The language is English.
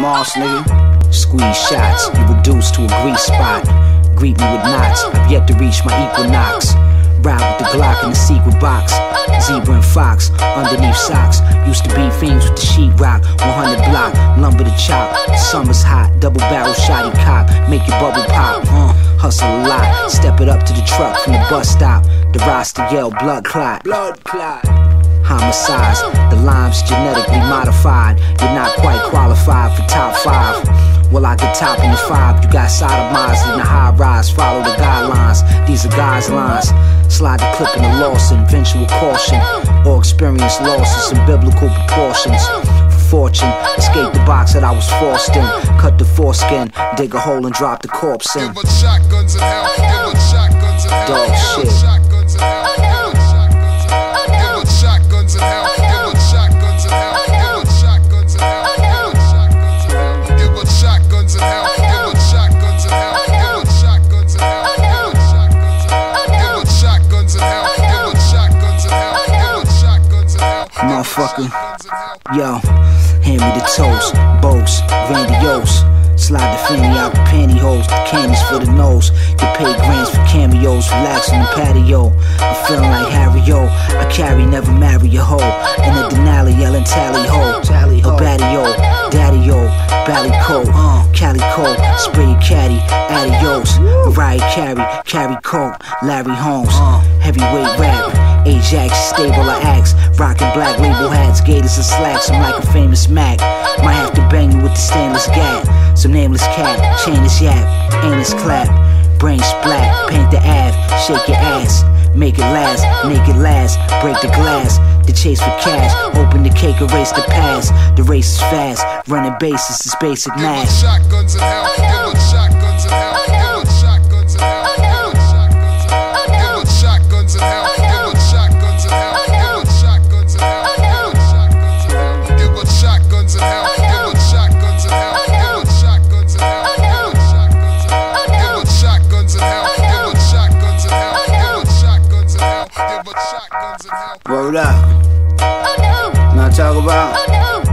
Moss, nigga. Squeeze shots, you reduced to a grease spot. Greet me with knots, I've yet to reach my equinox. Ride with the Glock in the secret box. Zebra and Fox, underneath socks. Used to be fiends with the sheetrock. 100 block, lumber to chop. Summer's hot, double barrel shotty cop. Make your bubble pop. Uh, hustle a lot, step it up to the truck from the bus stop. The roster yell blood clot. Blood clot. Homicides, the lime's genetically modified. You're not quite qualified for top five. Well, I get top in the five. You got sodomized in the high rise. Follow the guidelines. These are guidelines. Slide the clip in the loss and eventual caution. Or experience losses in biblical proportions. For fortune, escape the box that I was forced in. Cut the foreskin, dig a hole and drop the corpse in. Give shotguns in hell. Motherfucker. in. Yo, hand me the toast, boast, grandiose. Slide the fanny out the pantyhose, candies for the nose. Get paid grands for cameos, relax on the patio. I'm feeling like Harry O. I carry, never marry a hoe. In the Denali, yelling tally ho, tally ho, baddie-o, daddy-o, bally coat, uh, calico, spray caddy, adios. Mariah Carey, carry coat, Larry Holmes, heavyweight rap. Ajax, stable I axe. Rockin' black label hats, gators and slacks. I'm like a famous Mac. Might have to bang you with the stainless gap. Some nameless cat, chain is yap, anus clap. Brain splat, paint the Ave, shake your ass. Make it last, make it last, break the glass. The chase for cash, open the cake, erase the past. The race is fast, running bases is basic math. shotguns in hell. Give shotguns Roll up. Oh no. Not talk about. Oh no.